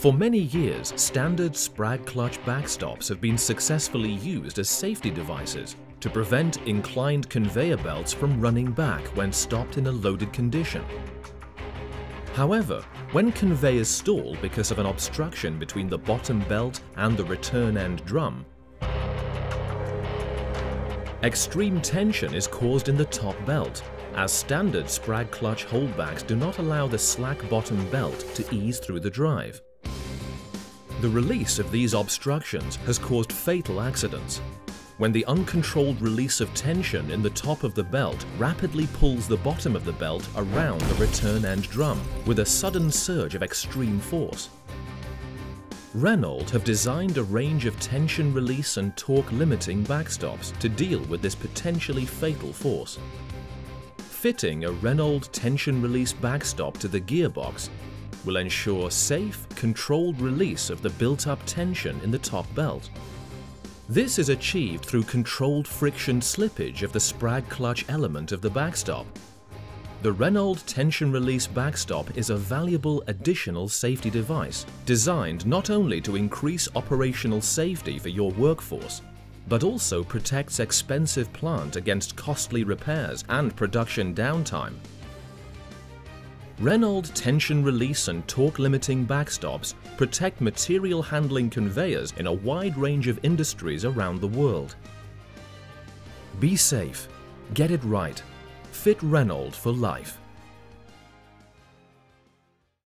For many years, standard Sprag clutch backstops have been successfully used as safety devices to prevent inclined conveyor belts from running back when stopped in a loaded condition. However, when conveyors stall because of an obstruction between the bottom belt and the return end drum, extreme tension is caused in the top belt, as standard Sprag clutch holdbacks do not allow the slack bottom belt to ease through the drive. The release of these obstructions has caused fatal accidents. When the uncontrolled release of tension in the top of the belt rapidly pulls the bottom of the belt around the return end drum with a sudden surge of extreme force. Renold have designed a range of tension release and torque limiting backstops to deal with this potentially fatal force. Fitting a Renold tension release backstop to the gearbox will ensure safe, controlled release of the built-up tension in the top belt. This is achieved through controlled friction slippage of the Sprag clutch element of the backstop. The Renold tension release backstop is a valuable additional safety device designed not only to increase operational safety for your workforce, but also protects expensive plant against costly repairs and production downtime Renold tension release and torque limiting backstops protect material handling conveyors in a wide range of industries around the world. Be safe, get it right, fit Renold for life.